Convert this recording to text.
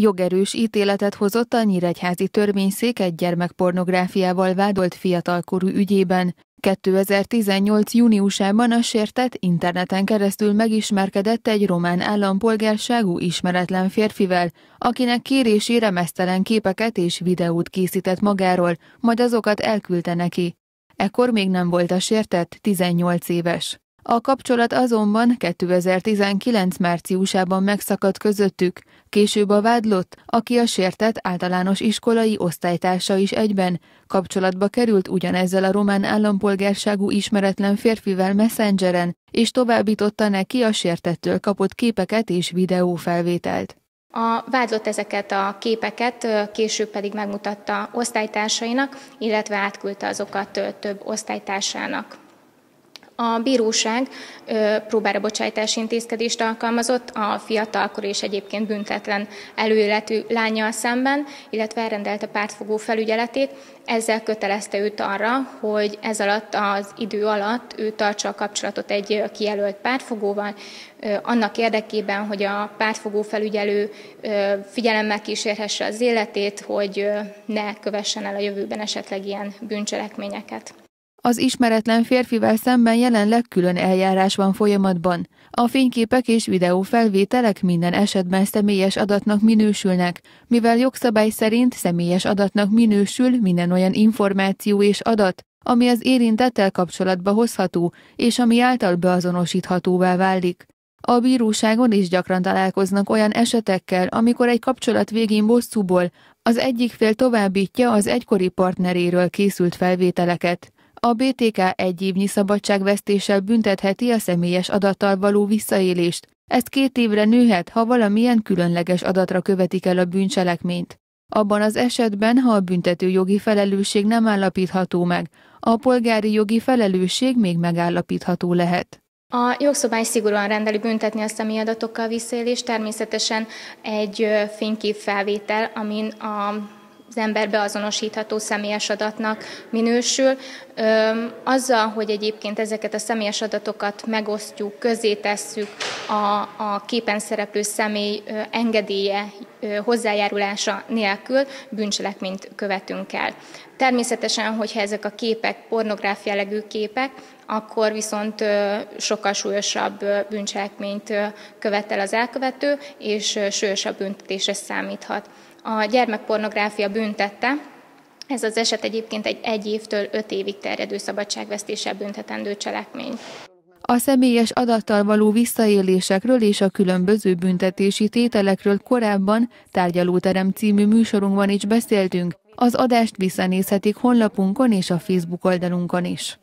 Jogerős ítéletet hozott a Nyíregyházi törvényszék egy gyermekpornográfiával vádolt fiatalkorú ügyében. 2018. júniusában a sértett interneten keresztül megismerkedett egy román állampolgárságú ismeretlen férfivel, akinek kérésére mesztelen képeket és videót készített magáról, majd azokat elküldte neki. Ekkor még nem volt a sértett 18 éves. A kapcsolat azonban 2019 márciusában megszakadt közöttük, később a vádlott, aki a sértett általános iskolai osztálytársa is egyben, kapcsolatba került ugyanezzel a román állampolgárságú ismeretlen férfivel messengeren, és továbbította neki a sértettől kapott képeket és videófelvételt. A vádlott ezeket a képeket később pedig megmutatta osztálytársainak, illetve átküldte azokat több osztálytársának. A bíróság próbára bocsájtási intézkedést alkalmazott a fiatalkor és egyébként büntetlen előéletű lányjal szemben, illetve elrendelte pártfogó felügyeletét. Ezzel kötelezte őt arra, hogy ez alatt az idő alatt ő tartsa a kapcsolatot egy kijelölt pártfogóval, annak érdekében, hogy a pártfogó felügyelő figyelemmel kísérhesse az életét, hogy ne kövessen el a jövőben esetleg ilyen bűncselekményeket. Az ismeretlen férfivel szemben jelenleg külön eljárás van folyamatban. A fényképek és videófelvételek minden esetben személyes adatnak minősülnek, mivel jogszabály szerint személyes adatnak minősül minden olyan információ és adat, ami az érintettel kapcsolatba hozható, és ami által beazonosíthatóvá válik. A bíróságon is gyakran találkoznak olyan esetekkel, amikor egy kapcsolat végén bosszúból az egyik fél továbbítja az egykori partneréről készült felvételeket. A BTK egy évnyi szabadságvesztéssel büntetheti a személyes adattal való visszaélést. Ez két évre nőhet, ha valamilyen különleges adatra követik el a bűncselekményt. Abban az esetben, ha a büntető jogi felelősség nem állapítható meg, a polgári jogi felelősség még megállapítható lehet. A jogszabály szigorúan rendeli büntetni a személyadatokkal visszaélést, természetesen egy fényképfelvétel, amin a az ember beazonosítható személyes adatnak minősül. Azzal, hogy egyébként ezeket a személyes adatokat megosztjuk, közé tesszük a, a képen szereplő személy engedélye, hozzájárulása nélkül bűncselekményt követünk el. Természetesen, hogyha ezek a képek pornográfia jellegű képek, akkor viszont sokkal súlyosabb bűncselekményt követel az elkövető, és súlyosabb büntetésre számíthat. A gyermekpornográfia büntette, ez az eset egyébként egy egy évtől öt évig terjedő szabadságvesztéssel büntetendő cselekmény. A személyes adattal való visszaélésekről és a különböző büntetési tételekről korábban Tárgyalóterem című műsorunkban is beszéltünk. Az adást visszanézhetik honlapunkon és a Facebook oldalunkon is.